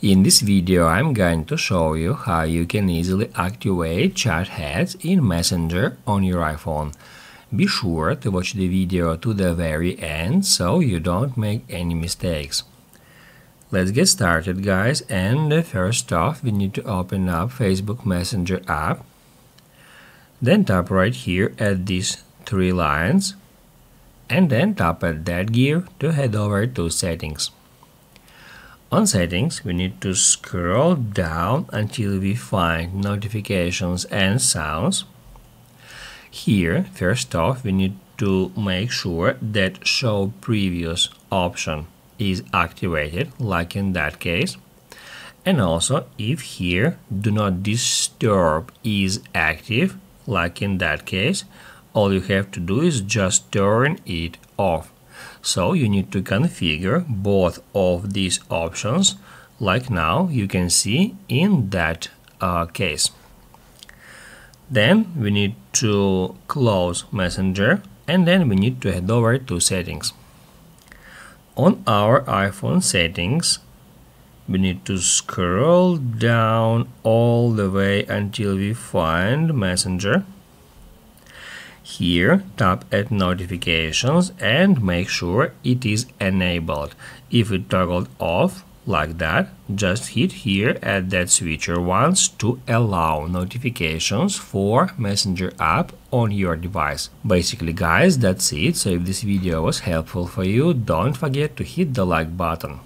In this video I'm going to show you how you can easily activate chat heads in Messenger on your iPhone. Be sure to watch the video to the very end so you don't make any mistakes. Let's get started guys and first off we need to open up Facebook Messenger app. Then tap right here at these three lines and then tap at that gear to head over to settings. On settings, we need to scroll down until we find notifications and sounds. Here, first off, we need to make sure that show previews option is activated, like in that case. And also, if here do not disturb is active, like in that case, all you have to do is just turn it off. So you need to configure both of these options like now you can see in that uh, case. Then we need to close Messenger and then we need to head over to settings. On our iPhone settings, we need to scroll down all the way until we find Messenger. Here, tap at notifications and make sure it is enabled. If it toggled off, like that, just hit here at that switcher once to allow notifications for Messenger app on your device. Basically guys, that's it. So if this video was helpful for you, don't forget to hit the like button.